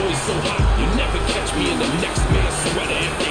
always so hot, you never catch me in the next man, sweater.